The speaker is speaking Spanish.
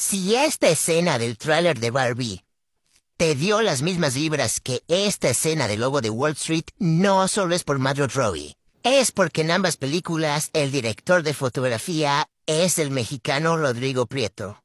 Si esta escena del tráiler de Barbie te dio las mismas vibras que esta escena del logo de Wall Street, no solo es por Margot Robbie. Es porque en ambas películas el director de fotografía es el mexicano Rodrigo Prieto.